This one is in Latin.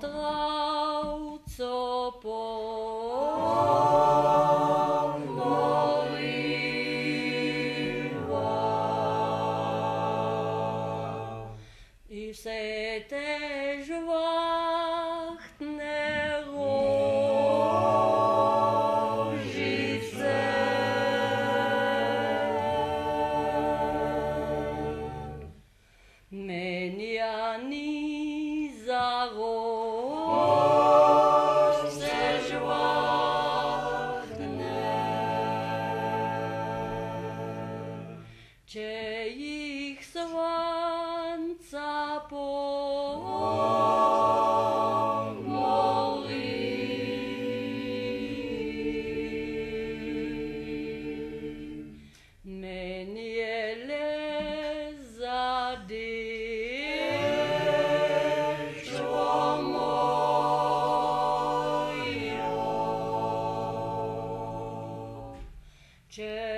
trauco po. I se te че их сванца помоли. Мене ле зади, Че